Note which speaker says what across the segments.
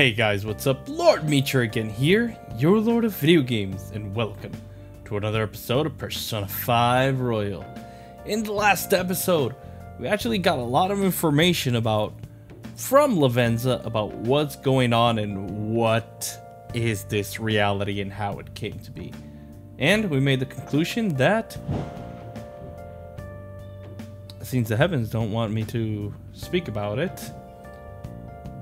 Speaker 1: Hey guys, what's up? Lord Michiru again here, your Lord of Video Games, and welcome to another episode of Persona 5 Royal. In the last episode, we actually got a lot of information about from Lavenza about what's going on and what is this reality and how it came to be. And we made the conclusion that since the heavens don't want me to speak about it,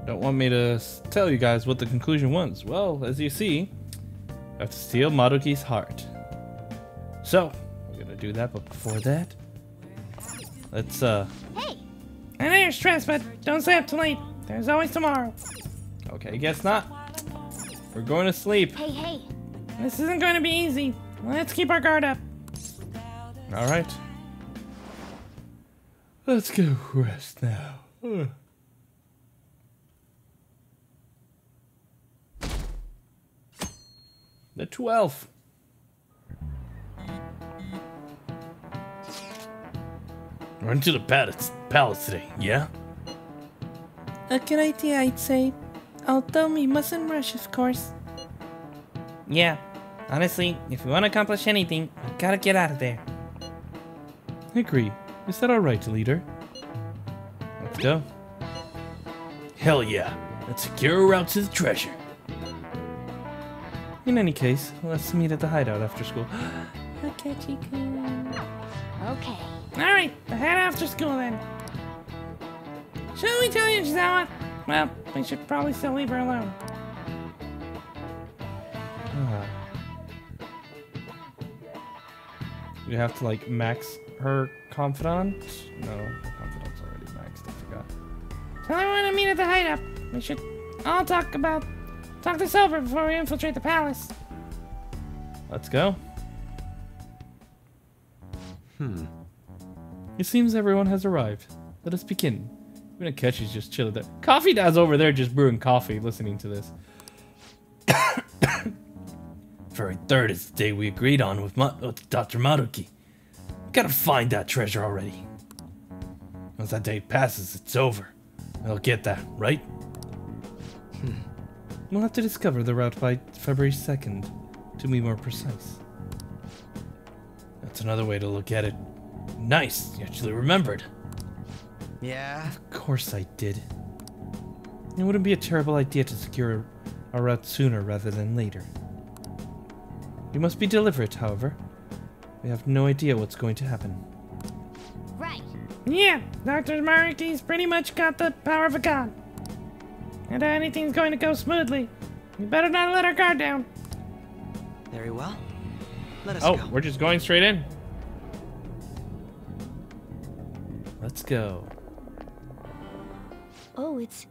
Speaker 1: don't want me to tell you guys what the conclusion was. Well, as you see, I have to steal Maruki's heart. So, we're gonna do that, but before that, let's, uh...
Speaker 2: Hey!
Speaker 3: I know you're stressed, but don't stay up too late. There's always tomorrow.
Speaker 1: Okay, guess not. We're going to sleep.
Speaker 2: Hey, hey!
Speaker 3: This isn't going to be easy. Let's keep our guard up.
Speaker 1: Alright. Let's go rest now. Ugh. The 12th. Run to the palace, palace today, yeah?
Speaker 3: A good idea, I'd say. Although we mustn't rush, of course. Yeah. Honestly, if we want to accomplish anything, we gotta get out of there.
Speaker 1: I agree. Is that alright, leader? Let's go. Hell yeah. Let's secure a route to the treasure. In any case, let's meet at the hideout after school.
Speaker 3: Akechi-kun.
Speaker 2: Okay.
Speaker 3: Alright, the head after school then. Shall we tell Yoshizawa? Well, we should probably still leave her alone.
Speaker 1: Ah. You have to like max her confidant? No, her confidant's already maxed, I forgot.
Speaker 3: Tell everyone to meet at the hideout. We should all talk about talk this over before we infiltrate the palace.
Speaker 1: Let's go.
Speaker 4: Hmm.
Speaker 1: It seems everyone has arrived. Let us begin. Even Akechi's just chilling there. Coffee Dad's over there just brewing coffee, listening to this. February 3rd is the day we agreed on with, Ma- with Dr. Maruki. We Gotta find that treasure already. Once that day passes, it's over. I'll get that, right? We'll have to discover the route by February 2nd, to be more precise. That's another way to look at it. Nice, you actually remembered.
Speaker 4: Yeah?
Speaker 1: Of course I did. It wouldn't be a terrible idea to secure a route sooner rather than later. You must be deliberate, however. We have no idea what's going to happen.
Speaker 2: Right.
Speaker 3: Yeah, Dr. Maruki's pretty much got the power of a god. And anything's going to go smoothly. We better not let our guard down.
Speaker 4: Very well. Let us
Speaker 1: Oh,
Speaker 4: go.
Speaker 1: we're just going straight in. Let's go.
Speaker 2: Oh, it's.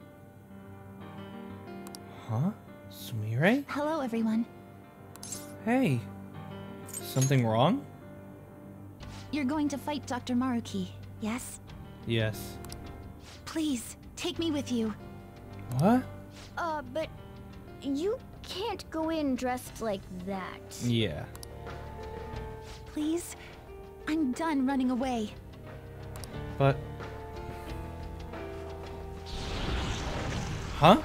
Speaker 1: Huh? Sumire?
Speaker 2: Hello, everyone.
Speaker 1: Hey. Something wrong?
Speaker 2: You're going to fight Dr. Maruki, yes?
Speaker 1: Yes.
Speaker 2: Please, take me with you.
Speaker 1: What?
Speaker 2: Uh, but. You can't go in dressed like that.
Speaker 1: Yeah.
Speaker 2: Please? I'm done running away.
Speaker 1: But. Huh?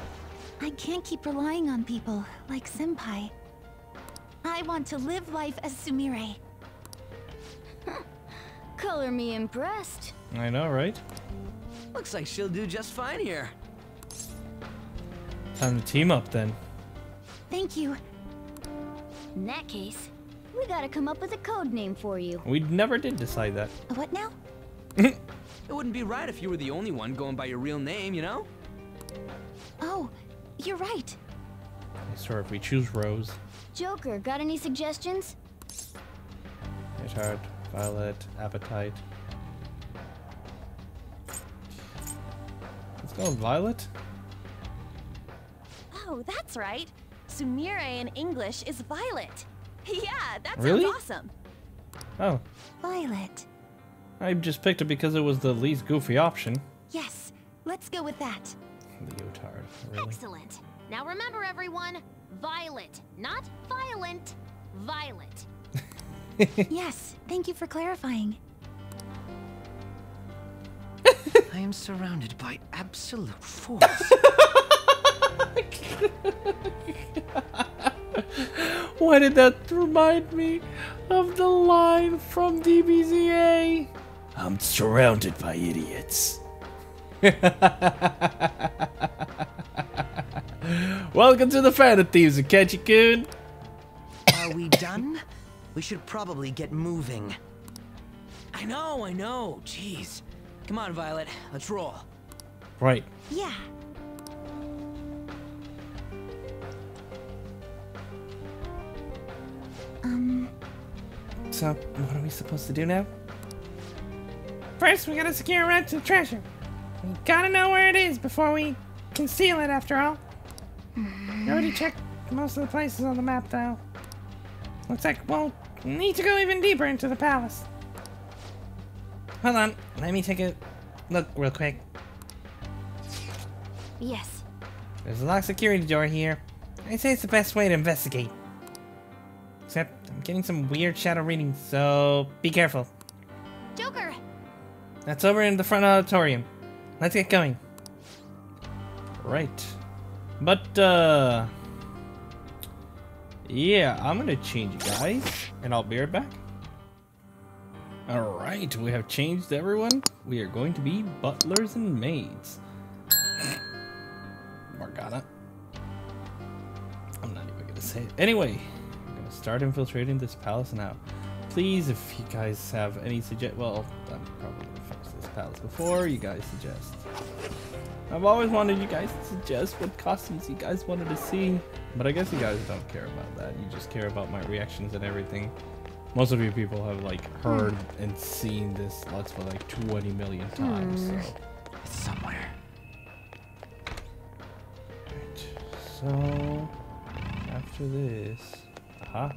Speaker 2: I can't keep relying on people like Senpai. I want to live life as Sumire. Color me impressed.
Speaker 1: I know, right?
Speaker 4: Looks like she'll do just fine here.
Speaker 1: Time to team up then.
Speaker 2: Thank you. In that case, we gotta come up with a code name for you.
Speaker 1: We never did decide that.
Speaker 2: What now?
Speaker 4: It wouldn't be right if you were the only one going by your real name, you know?
Speaker 2: Oh, you're right.
Speaker 1: Sure, if we choose Rose,
Speaker 2: Joker, got any suggestions?
Speaker 1: Guitar, Violet, Appetite. Let's go Violet.
Speaker 5: Oh, that's right. Sumire in English is violet. Yeah, that sounds
Speaker 1: Really?
Speaker 5: awesome.
Speaker 1: Oh,
Speaker 2: Violet.
Speaker 1: I just picked it because it was the least goofy option.
Speaker 2: Yes, let's go with that.
Speaker 1: Leotard, really?
Speaker 2: Excellent. Now remember, everyone, violet, not violent. Violet. yes, thank you for clarifying.
Speaker 4: I am surrounded by absolute force.
Speaker 1: Why did that remind me of the line from DBZA? I'm surrounded by idiots. Welcome to the Phantom Thieves, Akechi-kun.
Speaker 6: Are we done? We should probably get moving.
Speaker 4: I know, I know. Jeez. Come on, Violet. Let's roll.
Speaker 1: Right.
Speaker 2: Yeah.
Speaker 3: So, what are we supposed to do now? First, we gotta secure a route to the treasure. We gotta know where it is before we conceal it, after all. I already checked most of the places on the map, though. Looks like we'll need to go even deeper into the palace. Hold on, let me take a look real quick.
Speaker 2: yes.
Speaker 3: There's a locked security door here. I say it's the best way to investigate. Getting some weird shadow readings, so be careful.
Speaker 2: Joker!
Speaker 3: That's over in the front auditorium. Let's get going.
Speaker 1: Right. But, uh... Yeah, I'm gonna change you guys, and I'll be right back. Alright, we have changed everyone. We are going to be butlers and maids. Morgana. I'm not even gonna say it. Anyway, start infiltrating this palace now. Please, if you guys have any suggest, well, I'm probably gonna fix this palace before you guys suggest. I've always wanted you guys to suggest what costumes you guys wanted to see, but I guess you guys don't care about that. You just care about my reactions and everything. Most of you people have like heard hmm. and seen this Let's Play like 20 million hmm. times, so.
Speaker 6: It's somewhere.
Speaker 1: Right. So after this, aha,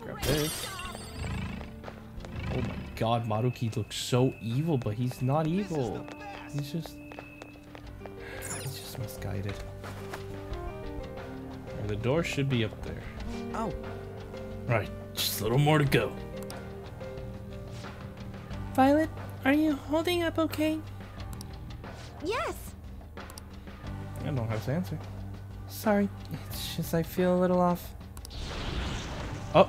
Speaker 1: grab this. Oh my God, Maruki looks so evil, but he's not evil. He's just, he's just misguided. Alright, The door should be up there.
Speaker 6: Oh,
Speaker 1: Right, just a little more to go.
Speaker 3: Violet, are you holding up okay?
Speaker 2: Yes!
Speaker 1: I don't have to answer.
Speaker 3: Sorry, it's just I feel a little off.
Speaker 1: Oh,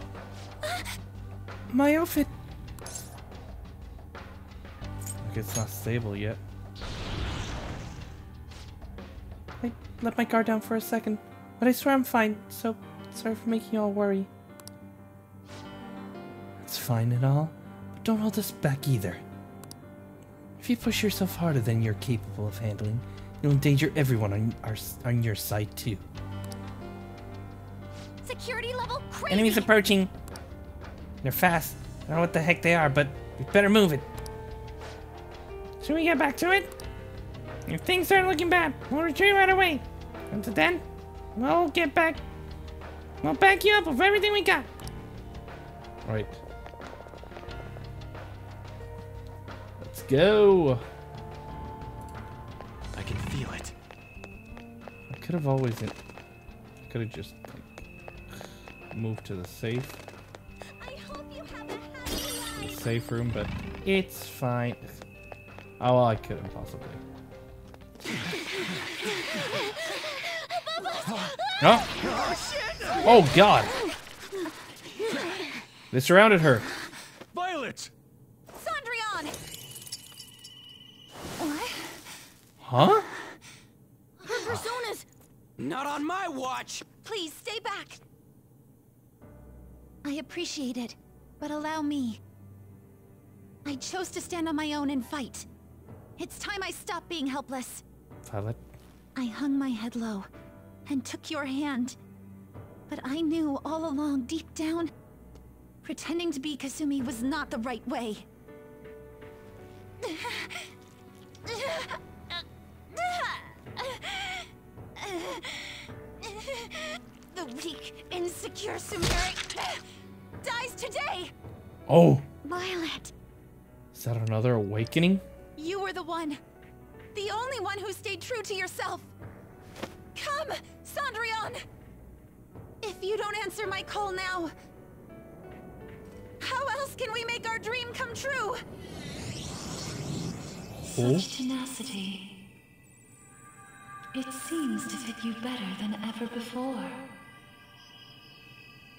Speaker 3: My outfit.
Speaker 1: like it's not stable yet.
Speaker 3: I let my guard down for a second, but I swear I'm fine, so sorry for making you all worry. It's fine and all, but don't hold us back either. If you push yourself harder than you're capable of handling, you'll endanger everyone on, our, on your side too.
Speaker 2: Security level crazy!
Speaker 3: Enemies approaching. They're fast. I don't know what the heck they are, but we better move it. Should we get back to it? If things start looking bad, we'll retreat right away. Until then, we'll get back. We'll back you up with everything we got.
Speaker 1: Right. Let's go.
Speaker 6: I can feel it.
Speaker 1: I could have always. I could have just like moved to the safe, safe room, but it's fine. Oh, well, I couldn't possibly. Oh! Oh God! They surrounded her.
Speaker 4: Violet!
Speaker 2: Cendrillon! What?
Speaker 1: Huh?
Speaker 2: Her personas!
Speaker 4: Not on my watch!
Speaker 2: Please stay back! I appreciate it, but allow me. I chose to stand on my own and fight. It's time I stop being helpless.
Speaker 1: Violet.
Speaker 2: I hung my head low and took your hand. But I knew all along, deep down, pretending to be Kasumi was not the right way. The weak, insecure Sumire dies today!
Speaker 1: Oh,
Speaker 2: Violet,
Speaker 1: is that another awakening?
Speaker 2: you were the one. The only one who stayed true to yourself. Come, Cendrillon! If you don't answer my call now, how else can we make our dream come true?
Speaker 1: Oh,
Speaker 7: Tenacity.
Speaker 2: It seems to fit you better than ever before.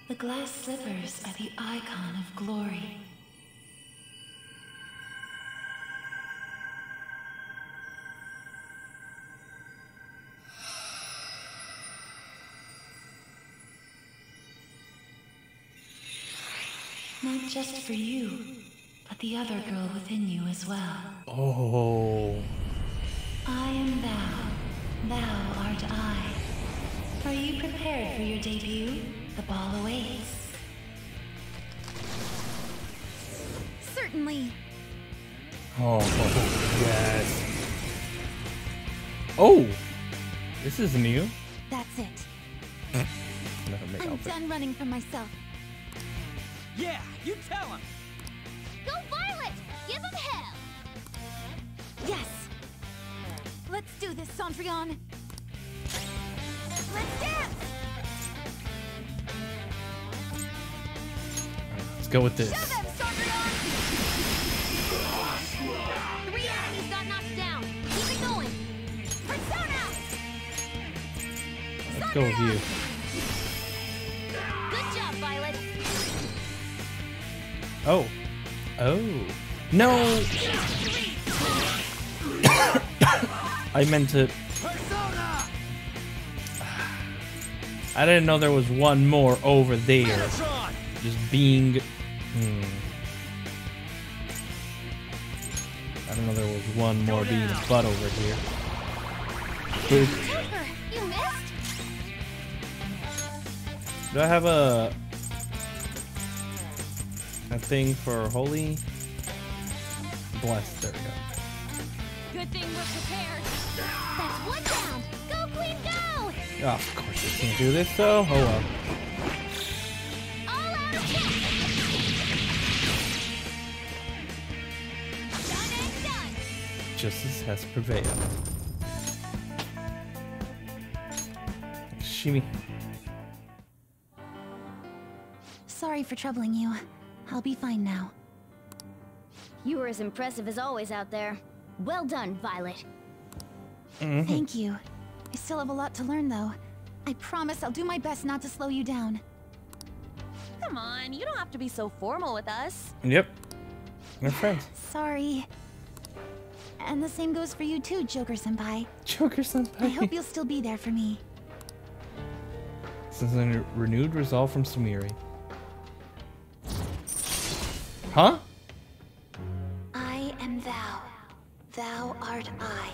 Speaker 2: The glass slippers are the icon of glory. Just for you, but the other girl within you as well.
Speaker 1: Oh.
Speaker 2: I am thou, thou art I. Are you prepared for your debut? The ball awaits.
Speaker 5: Certainly.
Speaker 1: Oh, yes. Oh! This is new.
Speaker 2: That's it. I'm
Speaker 1: outfit.
Speaker 2: done running from myself.
Speaker 4: Yeah, you tell him.
Speaker 5: Go Violet! Give him hell!
Speaker 2: Yes! Let's do this, Cendrillon! Let's dance!
Speaker 1: Let's go with this.
Speaker 5: Show them, Cendrillon! Three enemies got knocked down. Keep it going. Persona!
Speaker 1: Let's go with you. Oh. Oh. No! I meant to. I didn't know there was one more over there. Just being. Hmm. I don't know there was one more being a butt over here. But
Speaker 5: Joker, you missed?
Speaker 1: do I have a a thing for holy? Blessed. There we go.
Speaker 5: Good thing we're prepared. That's one down. Go, Queen, go!
Speaker 1: Oh, of course I can't do this though. Oh well.
Speaker 5: All out attack! Done done.
Speaker 1: Justice has prevailed. Shimmy.
Speaker 2: Sorry for troubling you. I'll be fine now.
Speaker 5: You were as impressive as always out there. Well done, Violet. Mm-hmm.
Speaker 2: Thank you. I still have a lot to learn, though. I promise I'll do my best not to slow you down.
Speaker 5: Come on, you don't have to be so formal with us.
Speaker 1: Yep. We're friends.
Speaker 2: Sorry. And the same goes for you too, Joker-senpai.
Speaker 1: Joker
Speaker 2: I hope you'll still be there for me.
Speaker 1: This is a renewed resolve from Sumire. Huh?
Speaker 2: I am thou. Thou art I.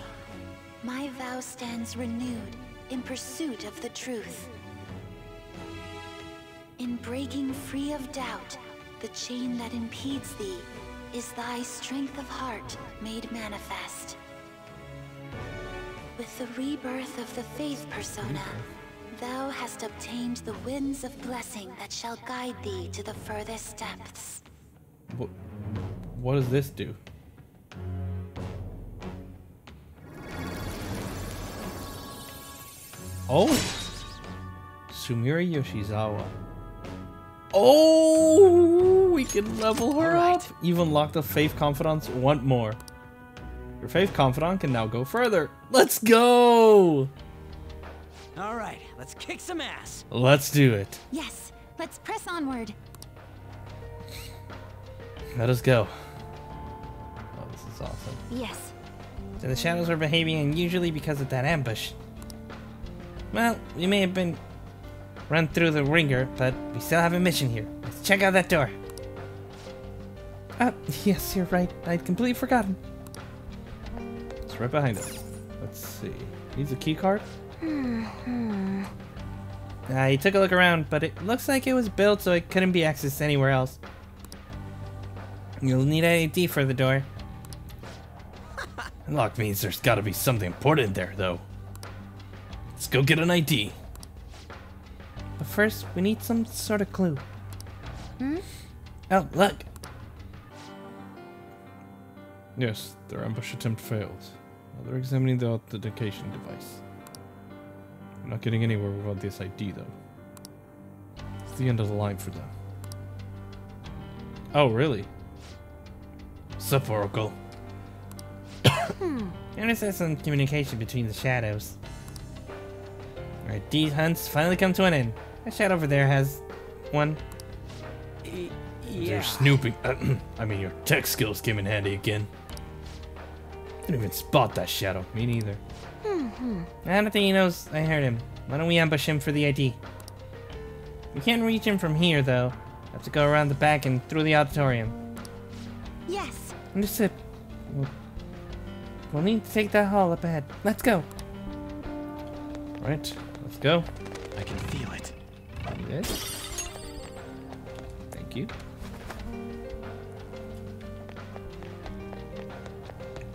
Speaker 2: My vow stands renewed in pursuit of the truth. In breaking free of doubt, the chain that impedes thee is thy strength of heart made manifest. With the rebirth of the faith persona, thou hast obtained the winds of blessing that shall guide thee to the furthest depths.
Speaker 1: What, what does this do? Oh! Sumire Yoshizawa. Oh! We can level her
Speaker 6: Alright.
Speaker 1: up! You've unlocked the Faith Confidants. Want more. Your Faith Confidant can now go further. Let's go!
Speaker 4: All right, let's kick some ass.
Speaker 1: Let's do it.
Speaker 2: Yes, let's press onward.
Speaker 1: Let us go. Oh, this is awesome.
Speaker 2: Yes.
Speaker 3: So the shadows are behaving unusually because of that ambush. Well, we may have been run through the ringer, but we still have a mission here. Let's check out that door.
Speaker 1: Ah, yes, you're right. I'd completely forgotten. It's right behind us. Let's see. Needs a key card?
Speaker 3: I took a look around, but it looks like it was built so it couldn't be accessed anywhere else. You'll need an ID for the door.
Speaker 1: Unlock means there's gotta be something important there, though. Let's go get an ID.
Speaker 3: But first, we need some sort of clue. Hmm? Oh, look.
Speaker 1: Yes, their ambush attempt failed. Now they're examining the authentication device. We're not getting anywhere without this ID, though. It's the end of the line for them. Oh, really? Sup, Oracle?
Speaker 3: Notice hmm. there's some communication between the shadows. Alright, these hunts finally come to an end. That shadow over there has one. Yeah.
Speaker 1: You're snooping. I mean, your tech skills came in handy again. Didn't even spot that shadow. Me neither.
Speaker 3: I don't think he knows I heard him. Why don't we ambush him for the ID? We can't reach him from here, though. Have to go around the back and through the auditorium.
Speaker 2: Yes.
Speaker 3: Understood. We'll, we'll need to take that hall up ahead. Let's go.
Speaker 1: Right, let's go.
Speaker 4: I can feel it.
Speaker 1: Yes. Thank you.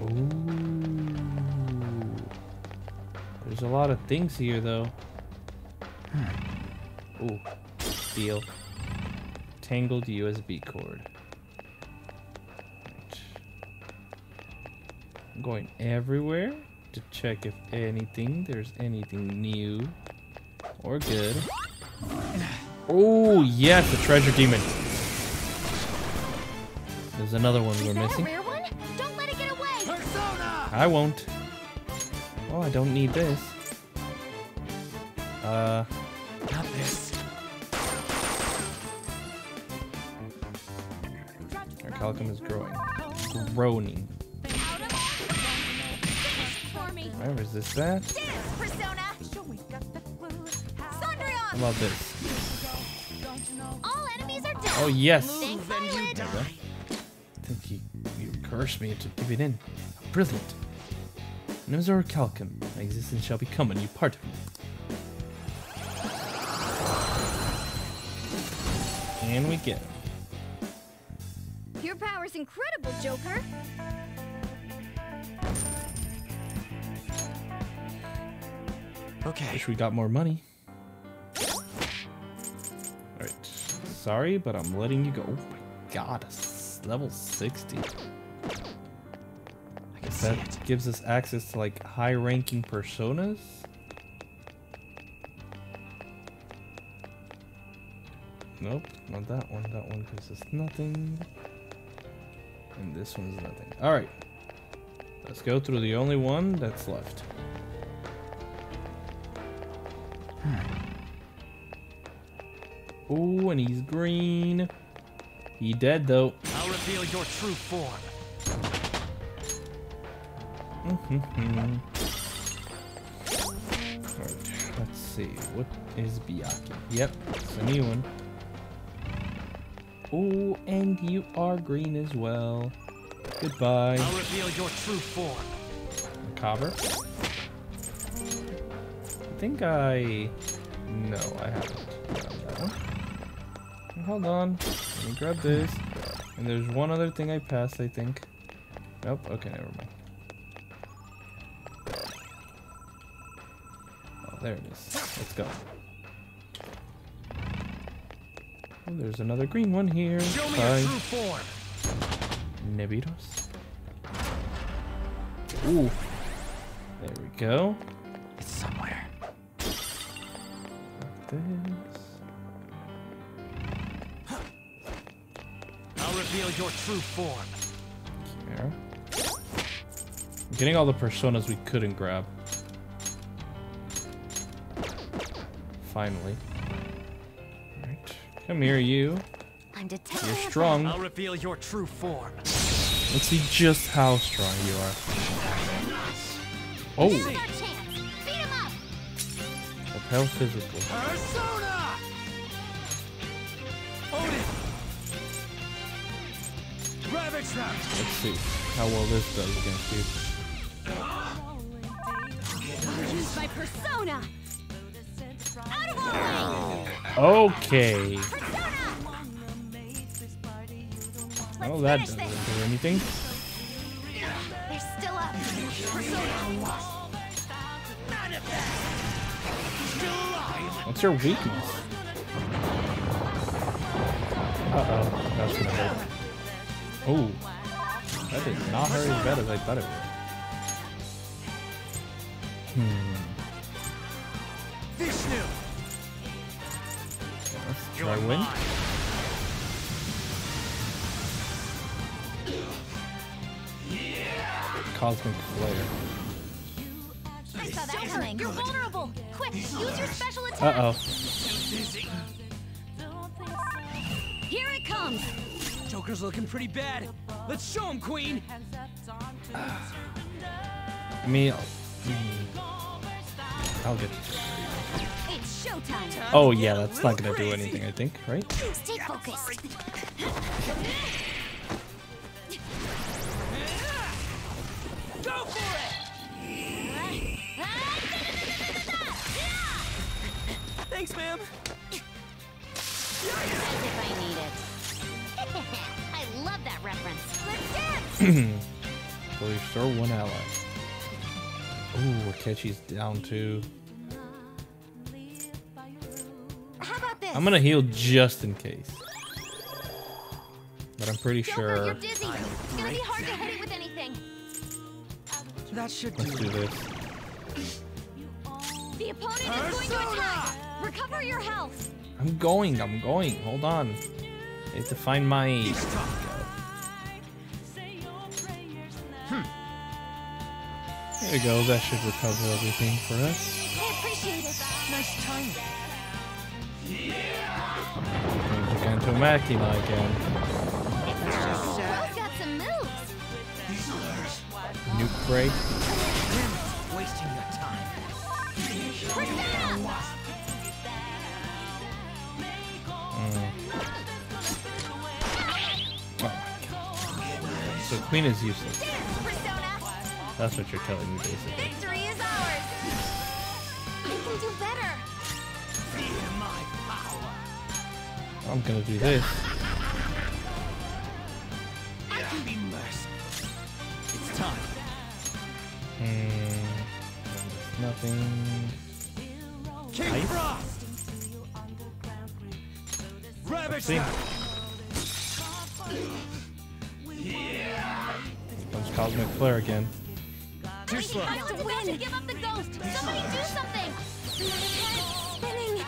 Speaker 1: Ooh. There's a lot of things here, though. Hmm. Ooh. Deal. Tangled USB cord. Going everywhere to check if anything, there's anything new or good. Oh, yes, the treasure demon. There's another one we're
Speaker 5: Is that a
Speaker 1: missing.
Speaker 5: rare one? Don't let it get away!
Speaker 1: I won't. Oh, I don't need this. Uh,
Speaker 4: Not this.
Speaker 1: our Orichalcum is growing. Groaning. Where is this at?
Speaker 2: Dance, Persona.
Speaker 1: How
Speaker 2: Cendrillon.
Speaker 1: about this?
Speaker 5: All enemies are dead!
Speaker 1: Oh, yes.
Speaker 5: Thanks, Violet!
Speaker 1: There we go. I think you, you cursed me into giving in. Brilliant. Nimzor Calcum, my existence shall become a new part of me. And we get him.
Speaker 5: Your power's incredible, Joker!
Speaker 4: Okay.
Speaker 1: Wish we got more money. Alright. Sorry, but I'm letting you go. Oh my god, level 60.
Speaker 4: I can see
Speaker 1: That
Speaker 4: it.
Speaker 1: gives us access to like high ranking personas. Nope, not that one. That one gives us nothing. And this one's nothing. Alright. Let's go through the only one that's left. Ooh, and he's green. He dead though.
Speaker 4: I'll reveal your true form.
Speaker 1: Mhm. Alright, let's see. What is Byakko? Yep, it's a new one. Oh, and you are green as well. Goodbye,
Speaker 4: I'll reveal your true form.
Speaker 1: Macabre. I think I... No, I haven't done that one. Hold on. Let me grab this. And there's one other thing I passed, I think. Nope, okay, never mind. Oh, there it is. Let's go. Oh, there's another green one here.
Speaker 4: Show me
Speaker 1: Bye.
Speaker 4: true form.
Speaker 1: Nebiros. Ooh. There we go.
Speaker 4: It's somewhere.
Speaker 1: Like
Speaker 4: your true form.
Speaker 1: Chimera. I'm getting all the personas we couldn't grab. Finally. Alright. Come here, you.
Speaker 2: I'm detecting
Speaker 1: You're strong.
Speaker 4: I'll reveal your true form.
Speaker 1: Let's see just how strong you are. Oh,
Speaker 5: Now's our chance! Beat him up!
Speaker 1: repel physical.
Speaker 4: Persona!
Speaker 1: Let's see how well this does against you.
Speaker 5: Use my persona! Out of our way!
Speaker 1: Okay.
Speaker 5: Persona!
Speaker 1: Well, that doesn't
Speaker 2: this.
Speaker 1: do anything.
Speaker 2: They're still up. Persona.
Speaker 1: What's your weakness? Uh-oh. That's gonna hurt. Oh. That did not hurt as bad as I thought it would. Hmm.
Speaker 4: Vishnu!
Speaker 1: Let's try win. Cosmic Flare.
Speaker 2: I saw that
Speaker 5: that coming. You're vulnerable. Quick, use your special attack.
Speaker 1: Uh oh.
Speaker 4: Joker's looking pretty bad. Let's show him, Queen.
Speaker 1: Me. mm, I'll get. Oh yeah, that's not gonna do anything. I think, right?
Speaker 5: Stay focused.
Speaker 1: So restore one ally. Ooh, Akechi's down too.
Speaker 2: How about this?
Speaker 1: I'm gonna heal just in case. But I'm pretty
Speaker 5: Joker,
Speaker 1: sure.
Speaker 5: It's gonna be hard to hit it with anything.
Speaker 6: That should do
Speaker 1: Let's do this.
Speaker 5: The opponent is going to attack. Recover your health.
Speaker 1: I'm going, I'm going. Hold on. I have to find my. There we go. That should recover everything for us.
Speaker 5: I appreciate it.
Speaker 6: Nice timing.
Speaker 1: Change again to Machina again.
Speaker 5: Got some moves.
Speaker 1: Nuke break.
Speaker 6: Wasting your time.
Speaker 5: Persona.
Speaker 1: Oh. So Queen is useless. That's what you're telling me, basically.
Speaker 5: Victory is ours. I can do better.
Speaker 1: I'm gonna do this.
Speaker 4: Be merciful. It's time.
Speaker 1: Hmm. Nothing.
Speaker 4: King
Speaker 1: Ice?
Speaker 4: Frost. Rabbit?
Speaker 1: Comes Cosmic Flare again.
Speaker 4: Too slow.
Speaker 5: Has to win. Give up the ghost. Somebody do something. Spinning.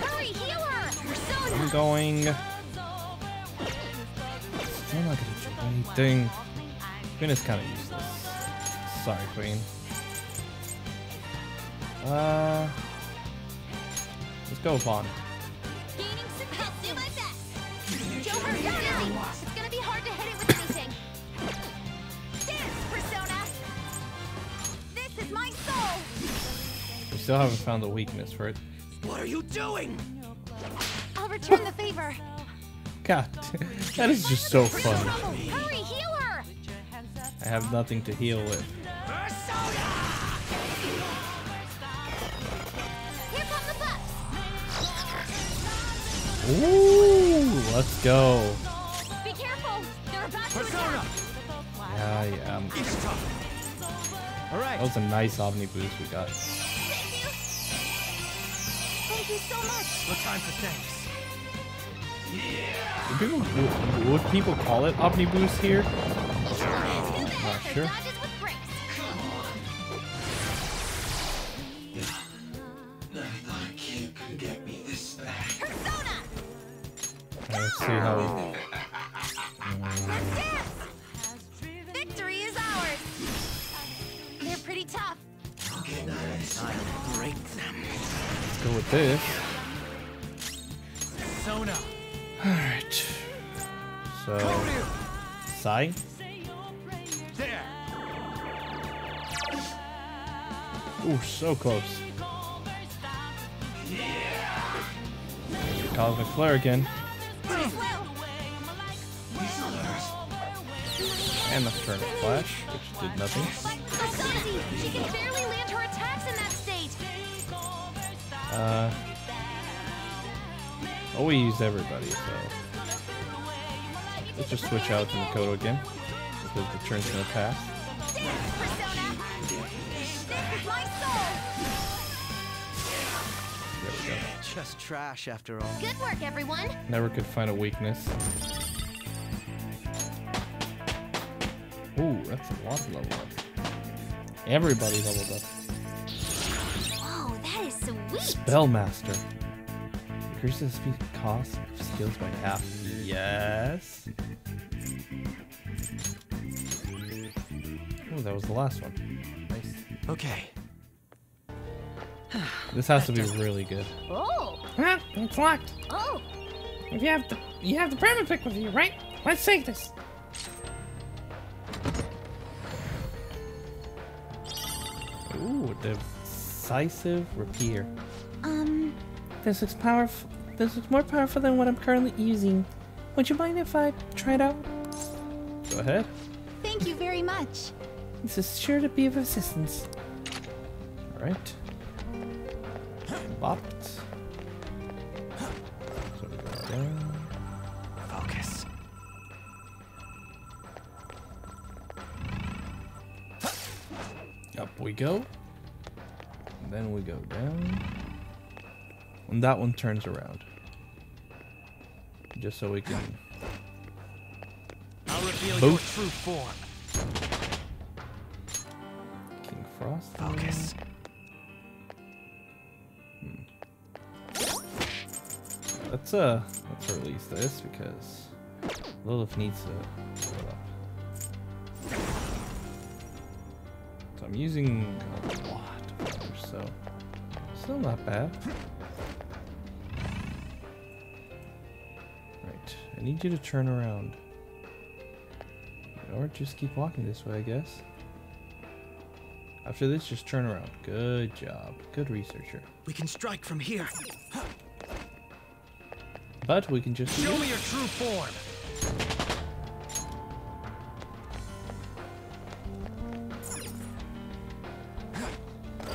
Speaker 5: Hurry, heal her. Persona.
Speaker 1: I'm going. Still not gonna do anything. Queen is kind of useless. Sorry, Queen. Uh. Let's go, Vaughn.
Speaker 5: Gaining some I'll do my best. Joker, you're my soul.
Speaker 1: We still haven't found the weakness for it.
Speaker 4: What are you doing?
Speaker 5: I'll return the favor.
Speaker 1: God, that is just so funny.
Speaker 5: Hurry, heal her.
Speaker 1: I have nothing to heal with.
Speaker 5: Here come the buffs.
Speaker 1: Ooh, let's go.
Speaker 5: Be careful. They're about to
Speaker 4: Persona.
Speaker 5: attack.
Speaker 1: Yeah, yeah. um,
Speaker 4: It's tough. All right.
Speaker 1: That was a nice Omni boost we got.
Speaker 5: Thank you. Thank you so much.
Speaker 4: No time for thanks.
Speaker 1: Would people, would, would people call it Omni boost here?
Speaker 5: To that.
Speaker 1: Not sure. This.
Speaker 4: Sona.
Speaker 1: Alright. So.
Speaker 4: Koryu.
Speaker 1: Sai? Ooh, so close. Cosmic Flare again. And the Nocturnal Flash, which did nothing. Uh. Oh, we used everybody, so. Let's just switch out to Makoto again. Because the turn's gonna pass.
Speaker 5: Persona. This is my soul.
Speaker 1: There we go.
Speaker 6: Just trash after all.
Speaker 5: Good work, everyone.
Speaker 1: Never could find a weakness. Ooh, that's a lot of level up. Everybody leveled up.
Speaker 5: Whoa, that is sweet.
Speaker 1: Spellmaster. Increases the speed cost of skills by half. Yes. Oh, that was the last one. Nice.
Speaker 6: Okay.
Speaker 1: This has to be really good.
Speaker 5: Oh,
Speaker 3: Huh? It's locked.
Speaker 5: oh.
Speaker 3: If you have the you have the permit pick with you, right? Let's take this.
Speaker 1: Ooh, decisive rapier.
Speaker 3: This looks powerful. This looks more powerful than what I'm currently using. Would you mind if I try it out?
Speaker 1: Go ahead.
Speaker 2: thank you very much.
Speaker 3: This is sure to be of assistance.
Speaker 1: All right. Bopped. So we go down.
Speaker 6: Focus.
Speaker 1: Up we go. And then we go down. And that one turns around. Just so we can.
Speaker 6: I'll reveal your true form.
Speaker 1: King Frost.
Speaker 6: Focus.
Speaker 1: Let's uh let's release this because Lilith needs to fill up. So I'm using a lot of others, so still not bad. Need you to turn around. Or just keep walking this way, I guess. After this, just turn around. Good job. Good researcher.
Speaker 6: We can strike from here.
Speaker 1: But we can just
Speaker 6: Show me your true form.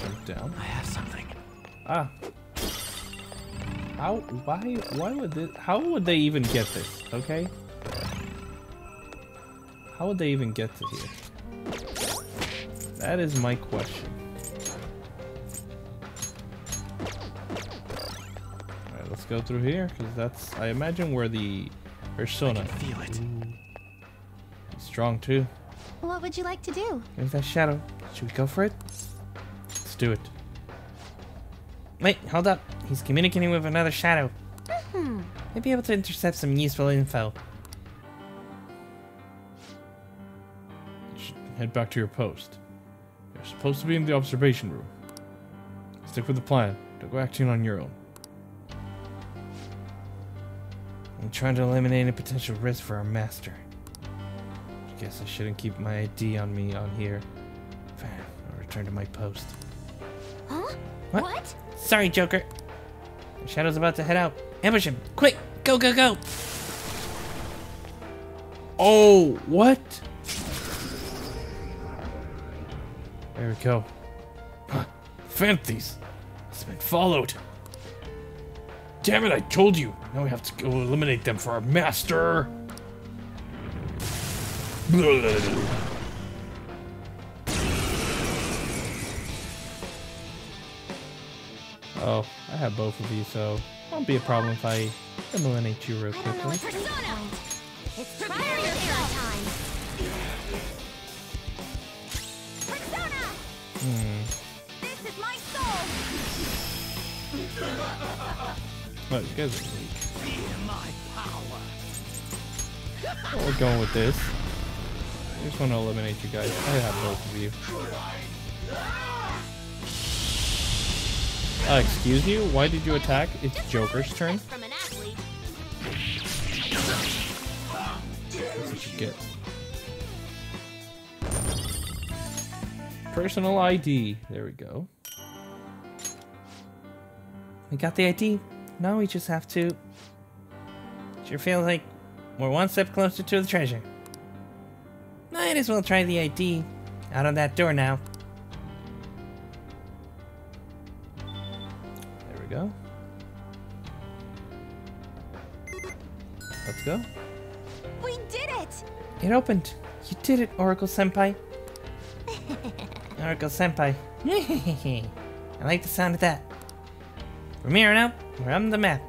Speaker 1: jump down.
Speaker 6: I have something.
Speaker 1: Ah. How? Why? Why would this? How would they even get this? Okay. How would they even get to here? That is my question. Alright, let's go through here, because that's, I imagine, where the persona
Speaker 6: Feel it.
Speaker 1: is strong too.
Speaker 2: What would you like to do?
Speaker 3: There's that shadow. Should we go for it?
Speaker 1: Let's do it.
Speaker 3: Wait, hold up. He's communicating with another shadow. May be able to intercept some useful info.
Speaker 1: You should head back to your post. You're supposed to be in the observation room. Stick with the plan. Don't go acting on your own.
Speaker 3: I'm trying to eliminate any potential risk for our master. I Guess I shouldn't keep my ID on me on here. Fine, I'll return to my post.
Speaker 5: Huh?
Speaker 3: What?
Speaker 5: what?
Speaker 3: Sorry, Joker. The Shadow's about to head out. Ambush him! Quick! Go, go, go!
Speaker 1: Oh, what? There we go. Huh. Fanthes has been followed. Damn it, I told you. Now we have to go eliminate them for our master. Oh, I have both of you, so won't be a problem if I eliminate you real
Speaker 5: I don't
Speaker 1: quickly.
Speaker 5: persona. It's prepare yourself time.
Speaker 1: Hmm.
Speaker 5: This is my soul.
Speaker 1: Oh, you guys are weak.
Speaker 6: My power.
Speaker 1: Well, we're going with this. I just want to eliminate you guys. I have both of you. Uh, excuse you? Why did you attack? It's Joker's turn.
Speaker 5: request From an athlete.
Speaker 1: That's what you get. Personal ID. There we go.
Speaker 3: We got the ID. Now we just have to. Sure feels like we're one step closer to the treasure. Might as well try the ID. Out of that door now.
Speaker 1: Go. Let's go.
Speaker 2: We did it!
Speaker 3: It opened. You did it, Oracle Senpai. Oracle Senpai. I like the sound of that. From here on out, we're on the map.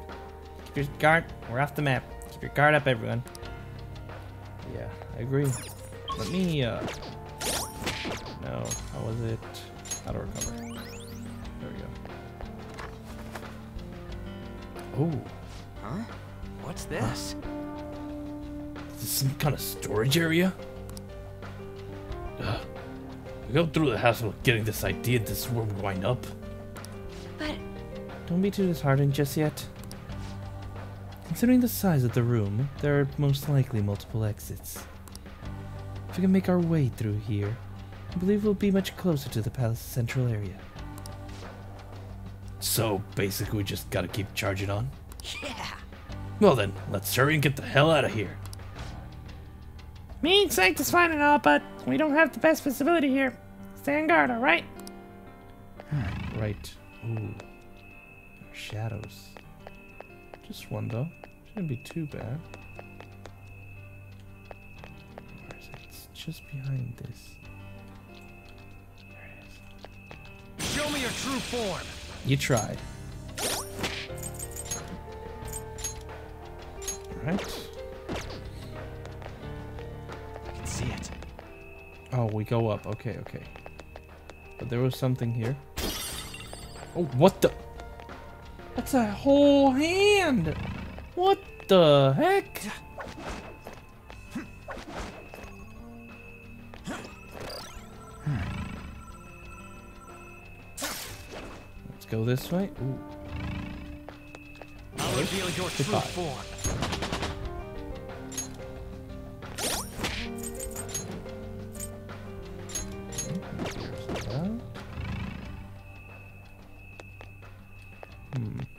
Speaker 3: Keep your guard. We're off the map. Keep your guard up, everyone.
Speaker 1: Yeah, I agree. Let me, uh... No, how was it? How to recover. Oh,
Speaker 6: Huh? What's this?
Speaker 1: is this some kind of storage area? Ugh, We go through the hassle of getting this idea, this is where we wind up.
Speaker 2: But
Speaker 3: Don't be too disheartened just yet. Considering the size of the room, there are most likely multiple exits. If we can make our way through here, I believe we'll be much closer to the palace central area.
Speaker 1: So basically, we just gotta keep charging on.
Speaker 6: Yeah.
Speaker 1: Well then, let's hurry and get the hell out of here.
Speaker 3: Me and Sanct is fine and all, but we don't have the best visibility here. Stay on guard, alright?
Speaker 1: Hmm, right. Ooh. Shadows. Just one though. Shouldn't be too bad. Where is it? It's just behind this. There it is.
Speaker 6: Show me your true form.
Speaker 1: You tried. Alright.
Speaker 6: I can see it.
Speaker 1: Oh, we go up. Okay, okay. But there was something here. Oh, what the? That's a whole hand! What the heck? Go this way. Ooh.
Speaker 6: I'll reveal your true form.
Speaker 1: Here's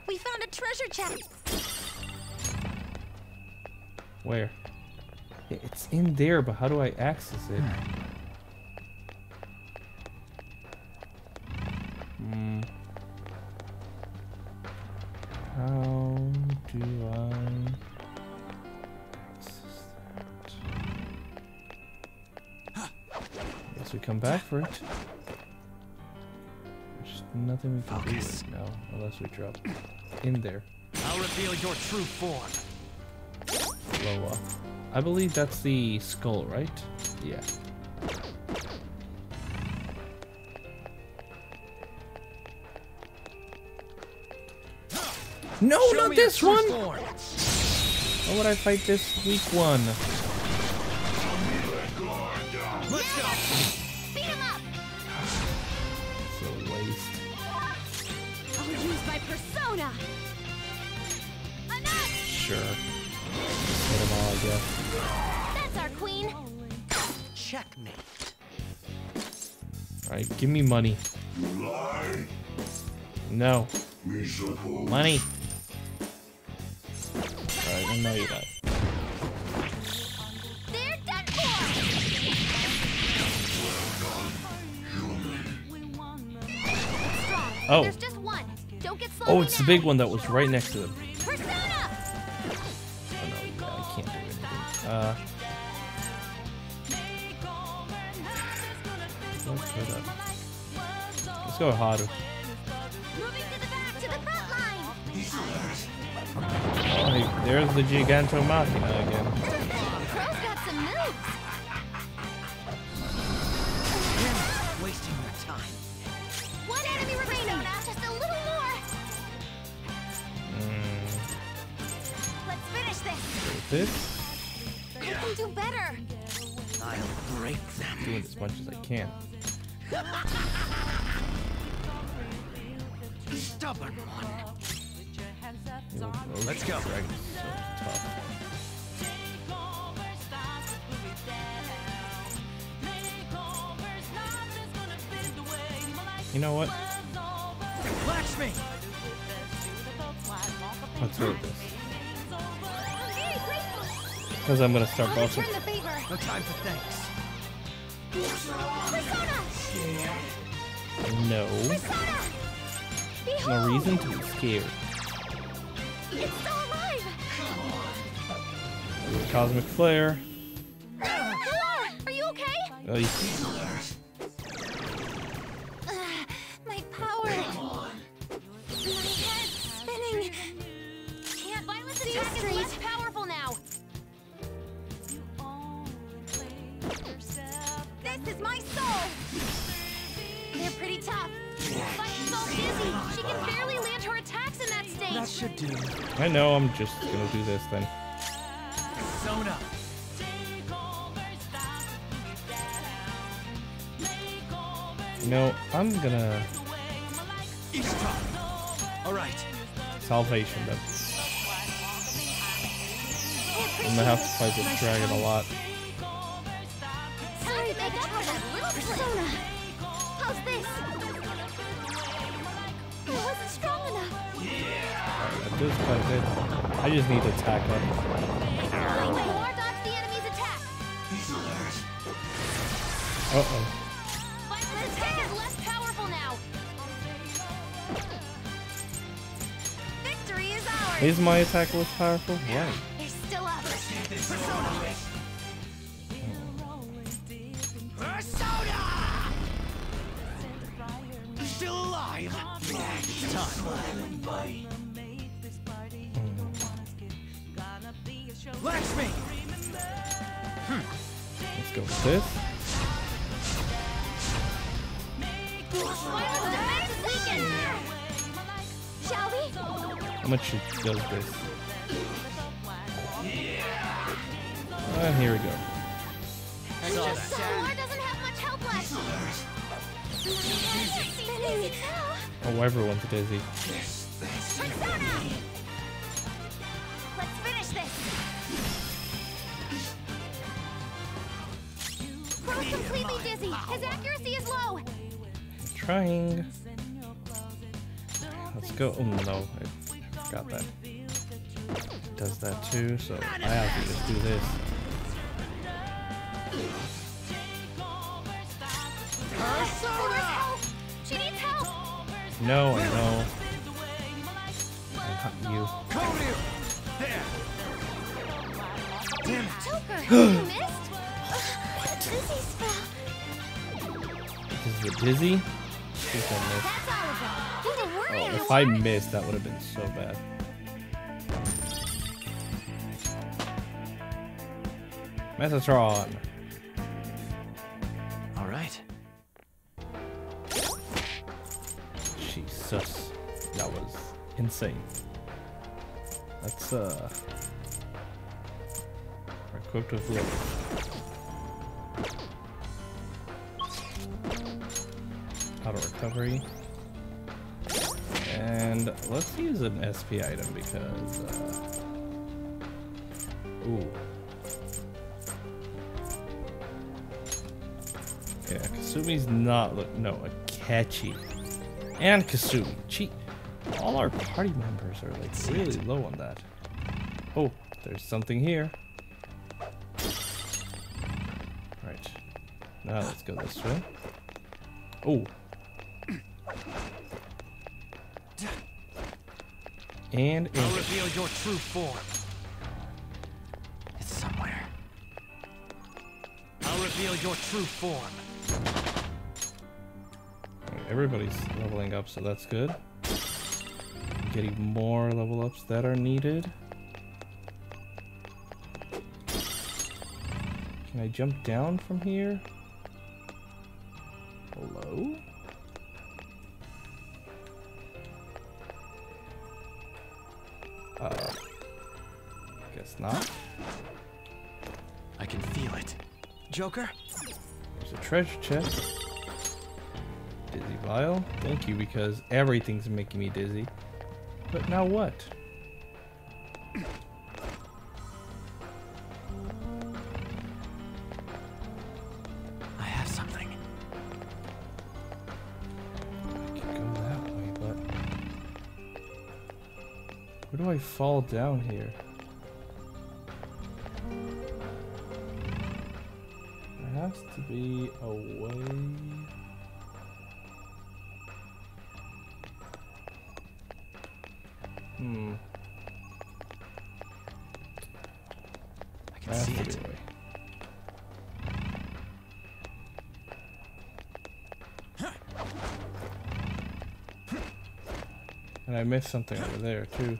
Speaker 2: we found a treasure chest.
Speaker 1: Where? It's in there, but how do I access it? Hmm. Come back for it. There's nothing we can
Speaker 6: Focus.
Speaker 1: do right now unless we drop in there.
Speaker 6: I'll reveal your true form.
Speaker 1: Loa. I believe that's the skull, right? Yeah. No,
Speaker 6: Show
Speaker 1: not this one!
Speaker 6: form.
Speaker 1: Why would I fight this weak one?
Speaker 6: Let's go.
Speaker 1: Hit them all, I guess.
Speaker 5: That's our queen!
Speaker 6: Checkmate.
Speaker 1: Alright, give me money. No. Money. Alright, I know you that.
Speaker 5: They're done.
Speaker 1: Oh.
Speaker 5: There's just one. Don't get oh, slow.
Speaker 1: Oh, it's the big one that was right next to him. Uh. Let's go that. Let's go Haru.
Speaker 5: Moving to the back, to the front line!
Speaker 1: Oh, there's the Giganto Machina again.
Speaker 5: Crow's got some moves!
Speaker 6: Wasting your time.
Speaker 5: One enemy remaining! Just a little more!
Speaker 1: Mm,
Speaker 5: Let's finish this!
Speaker 1: this?
Speaker 5: You can do better!
Speaker 6: I'll break them.
Speaker 1: Doing as much as I can.
Speaker 6: Stubborn one.
Speaker 1: Oh,
Speaker 6: Let's go.
Speaker 1: Dragon's so tough. You know what?
Speaker 6: Latch me.
Speaker 1: Let's do this.
Speaker 5: Very grateful!
Speaker 1: Because I'm gonna start
Speaker 5: I'll
Speaker 1: bossing.
Speaker 5: the favor!
Speaker 6: No time for thanks.
Speaker 5: Persona!
Speaker 1: No. No reason to be scared.
Speaker 5: It's still alive!
Speaker 1: Cosmic Flare.
Speaker 5: Hello! Are you okay?
Speaker 1: Oh, you- I know, I'm just gonna do this then.
Speaker 6: Persona.
Speaker 1: You know, I'm gonna
Speaker 4: All right.
Speaker 1: salvation them. I'm gonna have to fight this dragon a lot.
Speaker 5: Sorry to make up for that little persona. How's this?
Speaker 1: Does quite bit. I just need to attack up.
Speaker 5: The enemy's attack.
Speaker 1: Uh oh.
Speaker 5: This attack is less powerful now. Victory is ours.
Speaker 1: Is my attack less powerful? Right. Got that. Does that too, so I have to just do this.
Speaker 5: Sora's help. She needs help.
Speaker 1: No, I know. You.
Speaker 4: Koryu! There!
Speaker 5: Joker, you missed? Ugh, Dizzy spell.
Speaker 1: This is a dizzy. Please don't miss.
Speaker 5: That's all of them. You were worried
Speaker 1: Oh, if I missed, that would have been so bad. Metatron.
Speaker 4: All right.
Speaker 1: Jesus, that was insane. That's uh, we're equipped with Lily. Recovery, and let's use an SP item because uh, ooh. Yeah, Kasumi's not look no Akechi and Kasumi. Cheat. All our party members are like really low on that. Oh, there's something here. Right. Now let's go this way. Oh. And
Speaker 4: I'll
Speaker 1: in.
Speaker 4: reveal your true form. It's somewhere. I'll reveal your true form.
Speaker 1: Everybody's leveling up, so that's good. Getting more level ups that are needed. Can I jump down from here?
Speaker 4: Joker?
Speaker 1: There's a treasure chest. Dizzy vial. Thank you, because everything's making me dizzy. But now what?
Speaker 4: I have something.
Speaker 1: I could go that way, but where do I fall down here? Be a way. Hmm.
Speaker 4: I can
Speaker 1: has
Speaker 4: see it.
Speaker 1: And I missed something over there too.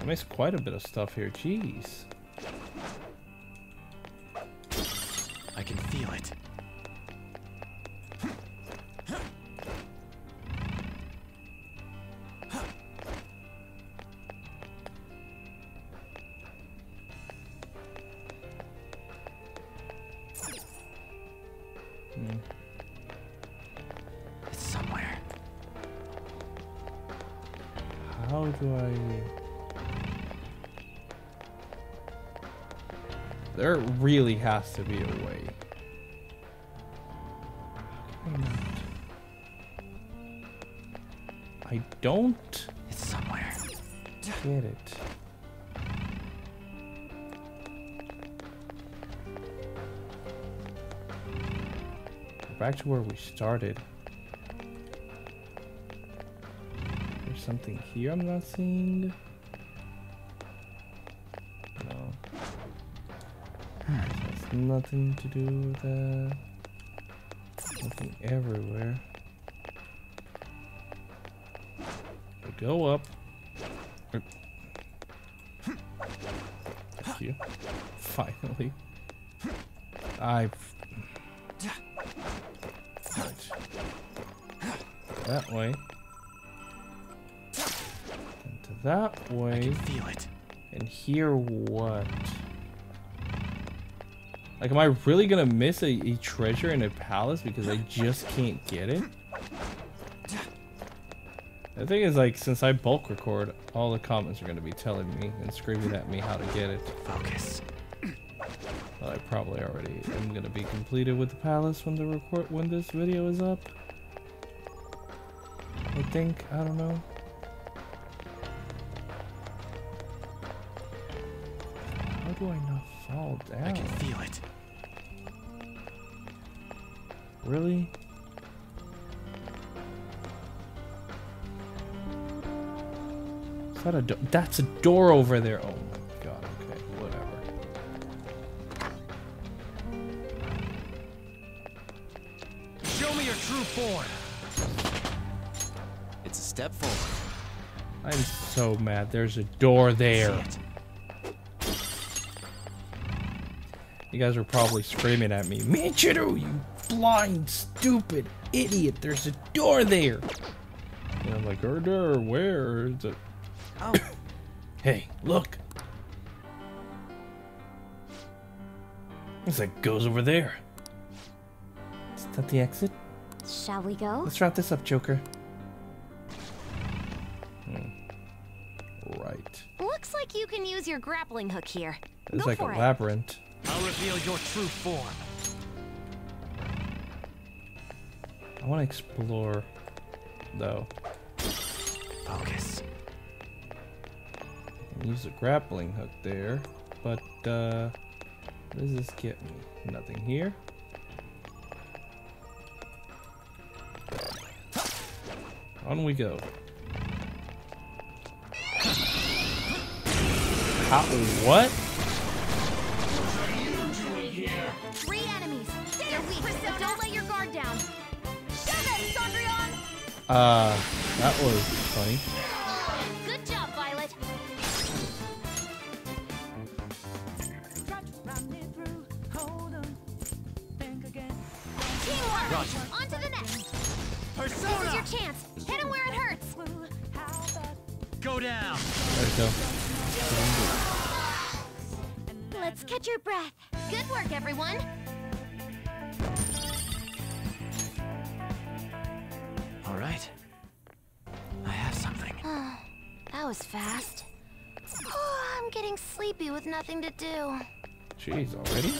Speaker 1: I missed quite a bit of stuff here. Jeez. Has to be a way. I don't
Speaker 6: It's somewhere.
Speaker 1: get it. Back to where we started. There's something here I'm not seeing. Nothing to do with that. Nothing everywhere. We go up. Er- Thank you. Finally. I've. Right. That way. Into that
Speaker 6: I
Speaker 1: way.
Speaker 6: can feel it.
Speaker 1: And here what? Like, am I really gonna miss a, a treasure in a palace because I just can't get it? The thing is, like, since I bulk record, all the comments are gonna be telling me and screaming at me how to get it.
Speaker 6: Focus.
Speaker 1: But I probably already am gonna be completed with the palace when the record when this video is up. I think I don't know. How do I not fall down?
Speaker 6: I can feel it.
Speaker 1: Really? Is that a door? That's a door over there. Oh my god. Okay, whatever.
Speaker 6: Show me your true form. It's a step forward.
Speaker 1: I'm so mad. There's a door there. You guys are probably screaming at me. Michiru, you blind, stupid idiot. There's a door there. And I'm like, er, there, where is it?
Speaker 6: Oh,
Speaker 1: Hey, look. It's like goes over there. Is that the exit?
Speaker 5: Shall we go?
Speaker 1: Let's wrap this up, Joker. Hmm. Right.
Speaker 5: Looks like you can use your grappling hook here.
Speaker 1: It's
Speaker 5: Go
Speaker 1: like a
Speaker 5: it.
Speaker 1: labyrinth.
Speaker 6: I'll reveal your true form.
Speaker 1: I want to explore, though.
Speaker 6: Focus.
Speaker 1: Use a grappling hook there, but uh, what does this get me? Nothing here. On we go. How? What? Uh, that was funny. Jeez, already?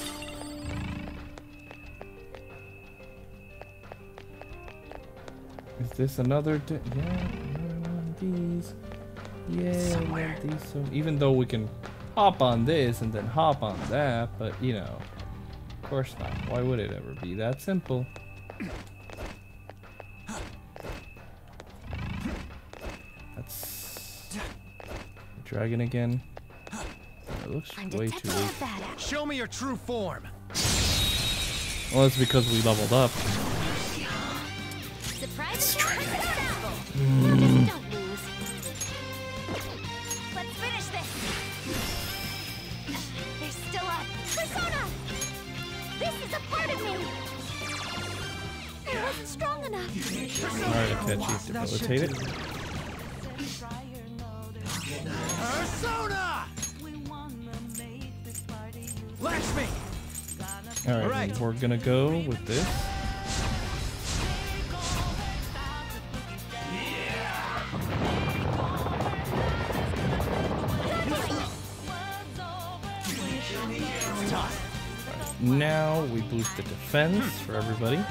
Speaker 1: Is this another? yeah, one of these. Yeah, one of these. So even though we can hop on this and then hop on that, but you know, of course not. Why would it ever be that simple? That's dragon again. It looks
Speaker 5: I'm
Speaker 1: way too
Speaker 5: detecting
Speaker 1: weak.
Speaker 5: a bad act.
Speaker 6: Show me your true form.
Speaker 1: Well, that's because we leveled up.
Speaker 5: Surprise attack! Apple! Hmm. Don't. Let's finish this! There's still a persona! This is a part of me! It wasn't strong enough.
Speaker 1: Alright, Akechi, debilitate it.
Speaker 6: Persona!
Speaker 1: All
Speaker 6: right,
Speaker 1: right. we're gonna go with this. Now we boost the defense for everybody.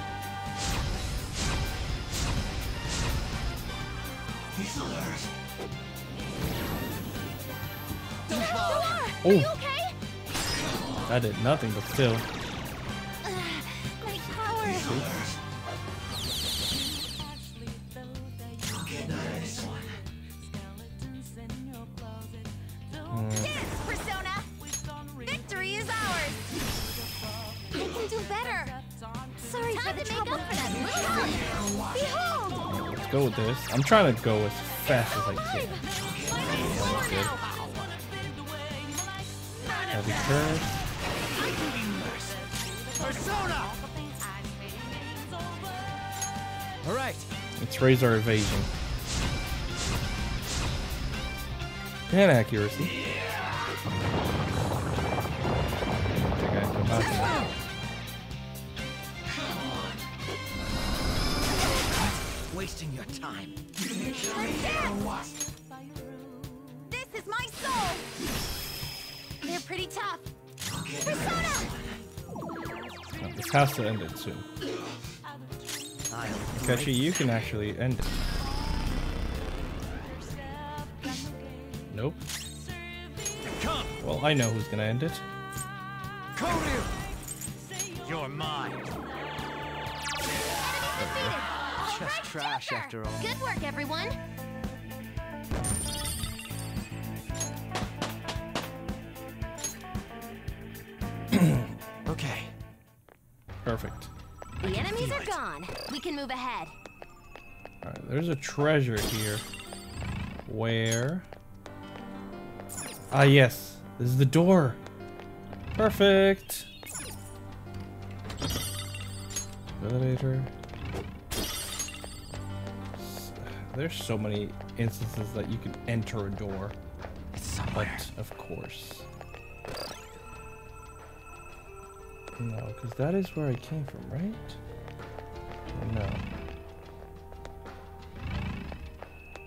Speaker 1: Oh that did nothing, but still.
Speaker 5: My power. Dance, Persona! Victory is ours! I can do better! Sorry Time for the to trouble. make up for that little help. Behold!
Speaker 1: Let's go with this. I'm trying to go as fast as I can.
Speaker 5: Finally slower
Speaker 1: good. Heavy curve. Let's raise our evasion. And accuracy. Think I can come out here.
Speaker 6: Wasting your time.
Speaker 5: Let's! This is my soul! They're pretty tough. Persona!
Speaker 1: No, this has to end it soon.
Speaker 6: I'll
Speaker 1: you can actually end it. Nope. Well, I know who's gonna end it.
Speaker 4: Koryu! You're mine.
Speaker 6: just trash after all.
Speaker 5: Good work, everyone!
Speaker 4: Okay.
Speaker 1: Perfect.
Speaker 5: The enemies are gone. We can move ahead.
Speaker 1: Alright, there's a treasure here. Where? Ah, yes. This is the door. Perfect. Elevator. There's so many instances that you can enter a door.
Speaker 4: It's somewhere.
Speaker 1: But, of course. No, because that is where I came from, right? No.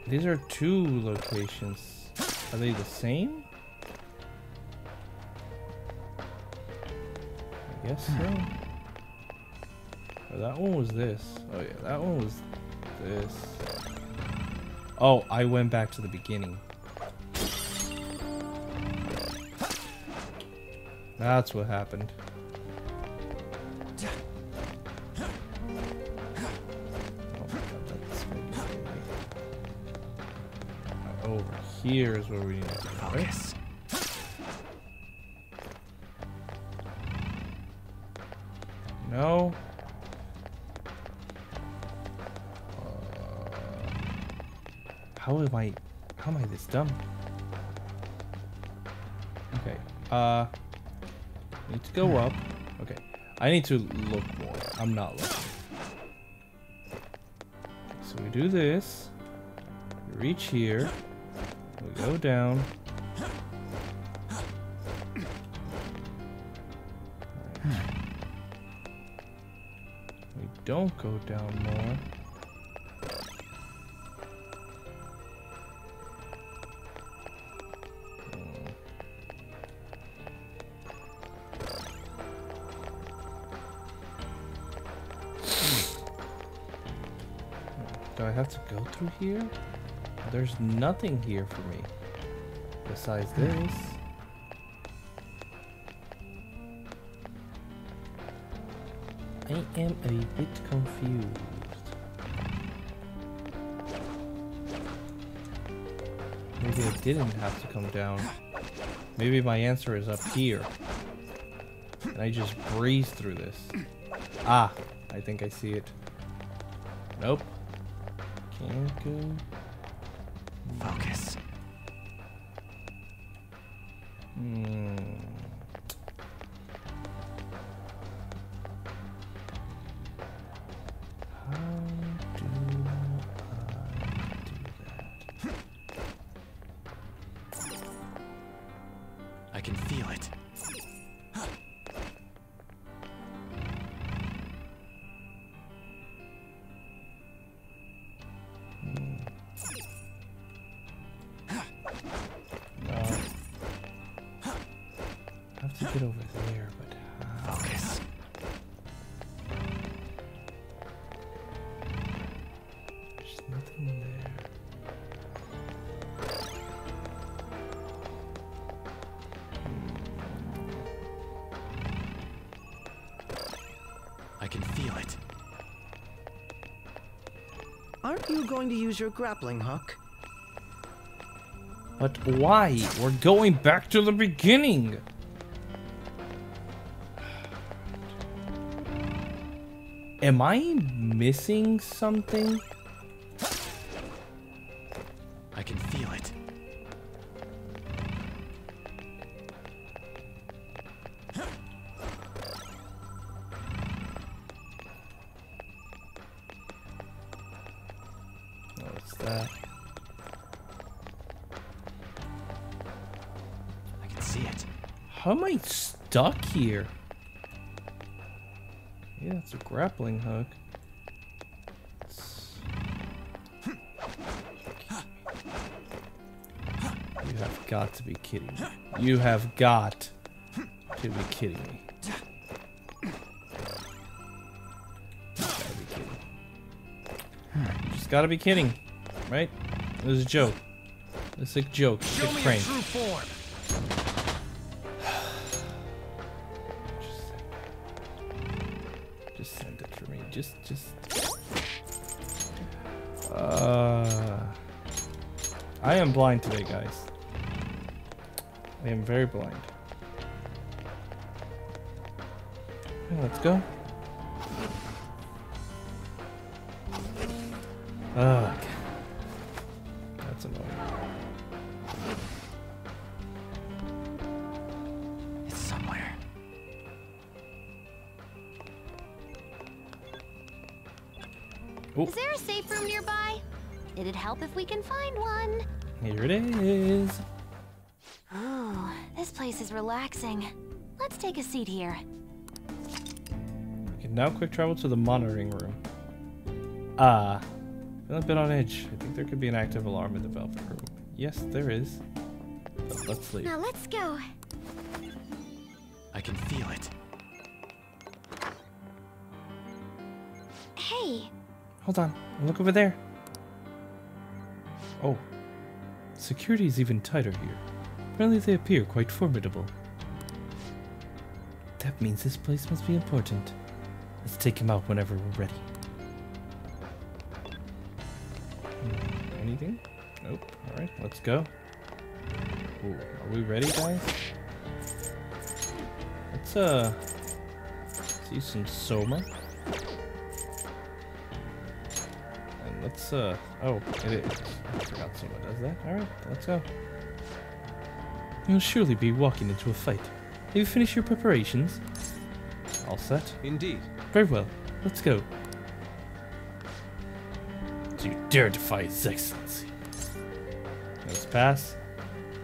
Speaker 1: These are two locations. Are they the same? I guess so. Hmm. Oh, that one was this. Oh yeah, that one was this. Oh, I went back to the beginning. That's what happened. Here is where we need to?
Speaker 4: Focus.
Speaker 1: No. Uh, how am I? How am I this dumb? Okay. Uh. Need to go up. Okay. I need to look more. I'm not looking. So we do this. Reach here. Go down. We don't go down more. Do I have to go through here? There's nothing here for me. Besides this. I am a bit confused. Maybe I didn't have to come down. Maybe my answer is up here. And I just breeze through this. Ah, I think I see it. Nope. Can't go.
Speaker 6: Use your grappling hook?
Speaker 1: But why? We're going back to the beginning. Am I missing something? How am I stuck here? Yeah, it's a grappling hook. You have got to be kidding me. You have got to be kidding me. You gotta be kidding. You just gotta be kidding, right? It was a joke. It's a joke. It's a prank. Just, just. Uh, I am blind today, guys. I am very blind. Okay, let's go. Ugh.
Speaker 5: It'd if we can find one.
Speaker 1: Here it is.
Speaker 5: Oh, this place is relaxing. Let's take a seat here.
Speaker 1: We can now quick travel to the monitoring room. Ah, feeling a bit on edge. I think there could be an active alarm in the Velvet room. Yes, there is. But let's leave.
Speaker 5: Now let's go.
Speaker 6: I can feel it.
Speaker 5: Hey,
Speaker 1: Hold on. Look over there. Oh. Security is even tighter here. Apparently they appear quite formidable. That means this place must be important. Let's take him out whenever we're ready. Hmm, Anything? Nope. Alright, let's go. Ooh, are we ready, guys? Let's, uh... See some Soma. Let's, uh, oh, it is. I forgot someone does that. Alright, let's go. You'll surely be walking into a fight. Have you finished your preparations? All set?
Speaker 4: Indeed.
Speaker 1: Very well. Let's go. Do you dare defy His Excellency? Let's pass.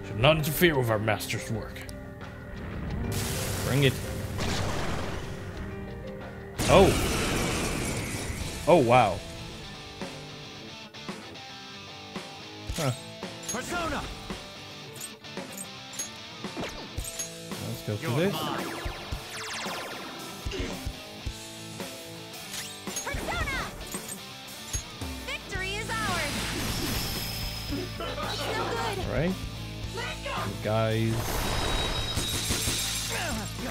Speaker 1: Should not interfere with our master's work. Bring it. Oh. Oh, wow. Go for this.
Speaker 5: Persona! Victory is ours! It's no good!
Speaker 1: Alright. Guys.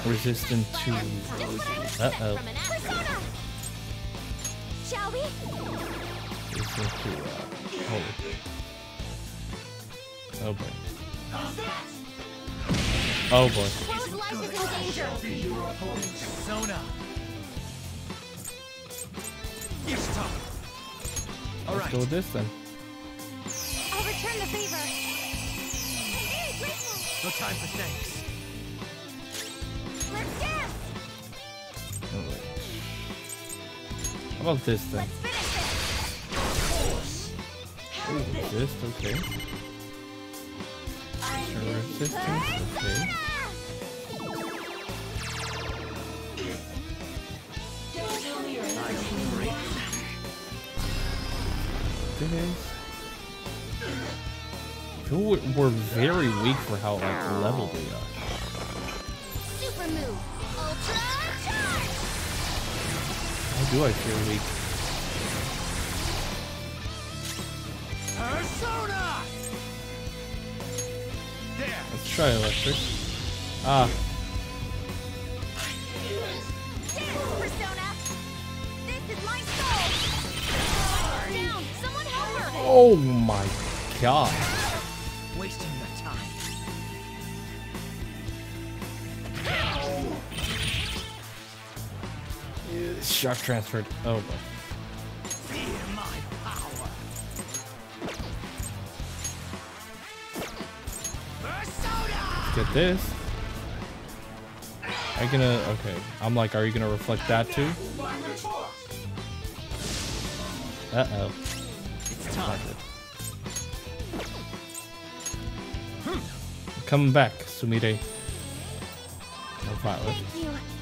Speaker 1: Resistant to. Uh oh.
Speaker 5: From an Persona! Shall we?
Speaker 1: Resistant to. Uh, hold it. Oh boy. Oh boy.
Speaker 5: Crow's life is in danger!
Speaker 6: Persona! Ishtar!
Speaker 1: Let's
Speaker 6: Alright,
Speaker 1: go this then.
Speaker 5: I'll return the favor. I'm very grateful.
Speaker 6: no time for thanks.
Speaker 5: Let's dance!
Speaker 1: Oh. How about this then?
Speaker 5: Let's finish
Speaker 1: Ooh, resist, okay. Resistance, okay. This. I feel we're we're very weak for how like leveled they are.
Speaker 5: Super move. Ultra
Speaker 1: do I feel weak?
Speaker 4: Persona! There.
Speaker 1: Let's try electric. Ah, oh my god.
Speaker 6: Wasting your time.
Speaker 1: Shock transferred. Oh boy.
Speaker 6: Fear my power.
Speaker 1: Get this. Are you gonna, okay. I'm like, are you gonna reflect that too? Uh-oh.
Speaker 6: Time.
Speaker 1: Coming back, Sumire. No.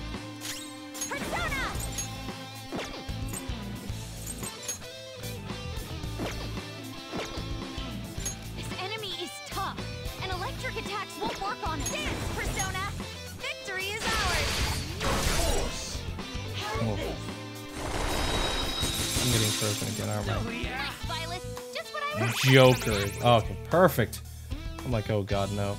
Speaker 5: What
Speaker 1: Joker. Oh, okay, perfect. I'm like, oh god, no.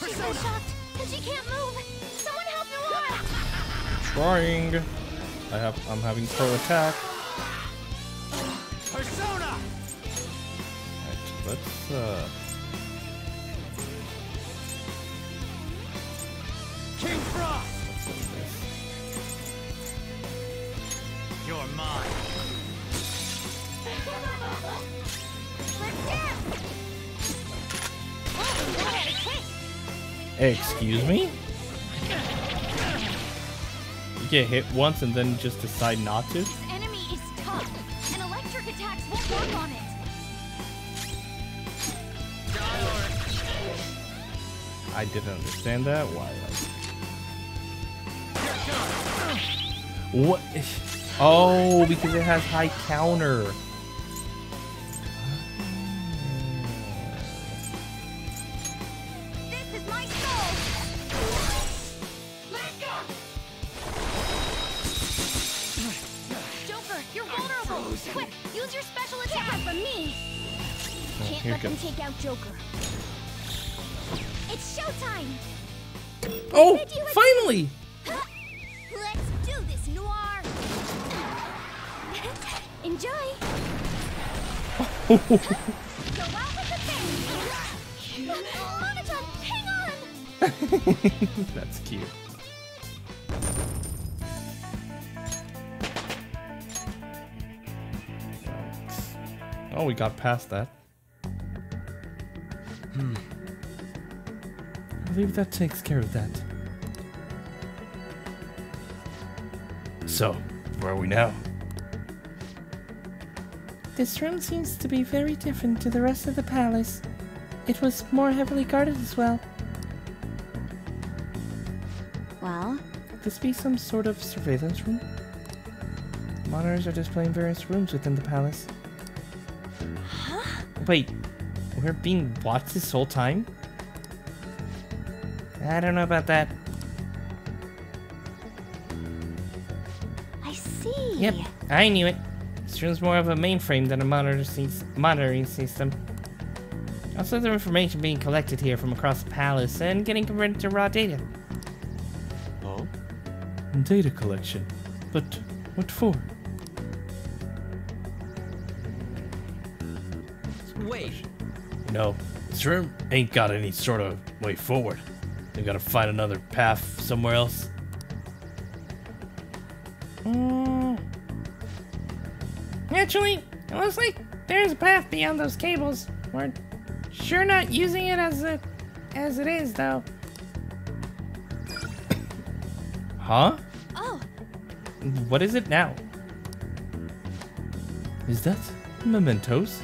Speaker 5: She's so shocked, and she can't move! Someone help Noir!
Speaker 1: Trying. I have, I'm having pro attack.
Speaker 6: Persona!
Speaker 1: Right, let's, uh,
Speaker 6: King Frost!
Speaker 1: let's.
Speaker 6: You're mine.
Speaker 1: Excuse me? You get hit once and then just decide not to?
Speaker 5: This enemy is tough, and electric attacks won't work on it.
Speaker 1: I didn't understand that. Why? What? Oh, because it has high counter.
Speaker 5: Joker. It's showtime!
Speaker 1: Oh, finally!
Speaker 5: Let's do this, Noir! Enjoy! Go out with the! Hang on!
Speaker 1: That's cute. Oh, we got past that. Believe that takes care of that. So, where are we now?
Speaker 3: This room seems to be very different to the rest of the palace. It was more heavily guarded as well.
Speaker 2: Well,
Speaker 3: Could this be some sort of surveillance room? Monitors are displaying various rooms within the palace. Huh?
Speaker 1: Wait, we're being watched this whole time?
Speaker 3: I don't know about that.
Speaker 2: I see.
Speaker 3: Yep, I knew it. This room's more of a mainframe than a monitoring system. Also, there information being collected here from across the palace and getting converted to raw data.
Speaker 1: Oh? Data collection. But what for?
Speaker 4: Wait,
Speaker 1: No, this room ain't got any sort of way forward. We gotta find another path somewhere else.
Speaker 3: Mm. Actually, it looks like there's a path beyond those cables. We're sure not using it as it as it is, though.
Speaker 1: Huh?
Speaker 5: Oh,
Speaker 1: What is it now? Is that mementos?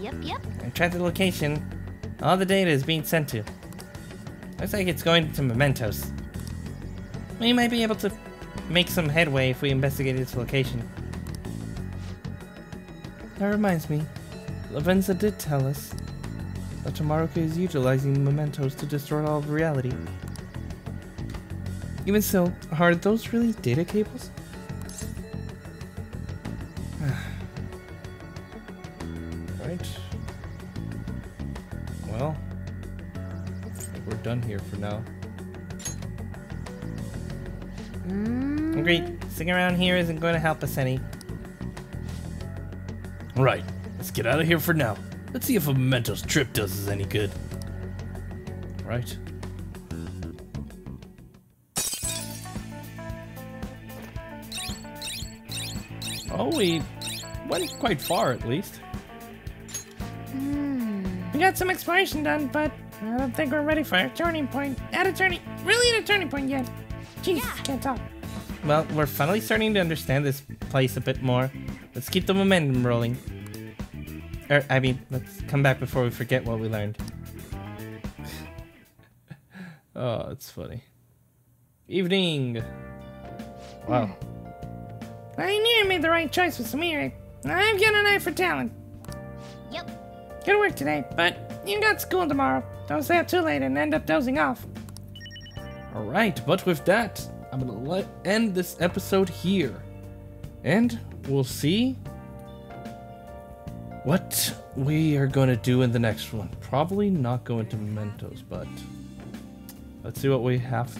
Speaker 2: Yep, yep.
Speaker 3: I tried the location. All the data is being sent to. Looks like it's going to Mementos. We might be able to make some headway if we investigate its location. That reminds me, Lavenza did tell us that Tamaruka is utilizing mementos to destroy all of reality.
Speaker 1: Even so, are those really data cables?
Speaker 3: Sitting around here isn't going to help us any.
Speaker 1: Right. let's get out of here for now. Let's see if a Mementos trip does us any good. Right. Oh, we went quite far at least. Hmm.
Speaker 3: We got some exploration done, but I don't think we're ready for a turning point. At a turning, really at a turning point yet. Jesus, can't talk.
Speaker 1: Well, we're finally starting to understand this place a bit more. Let's keep the momentum rolling. Er, I mean, let's come back before we forget what we learned. oh, it's funny. Evening. Wow.
Speaker 3: I knew I made the right choice with Sumire. I've got an eye for talent.
Speaker 5: Yep.
Speaker 3: Good work today, but you got school tomorrow. Don't stay up too late and end up dozing off.
Speaker 1: All right, but with that, I'm gonna end this episode here, and we'll see what we are gonna do in the next one. Probably not go into mementos, but let's see what we have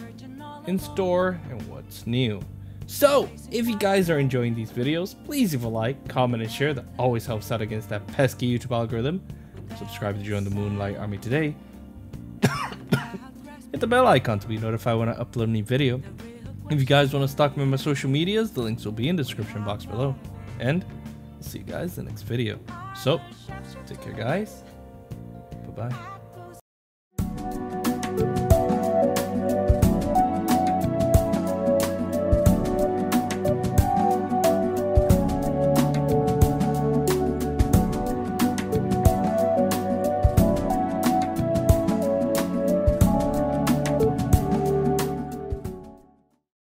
Speaker 1: in store and what's new. So, if you guys are enjoying these videos, please leave a like, comment, and share. That always helps out against that pesky YouTube algorithm. Subscribe to join the Moonlight Army today. Hit the bell icon to be notified when I upload a new video. If you guys want to stalk me on my social medias, the links will be in the description box below. And I'll see you guys in the next video. So, take care guys. Bye-bye.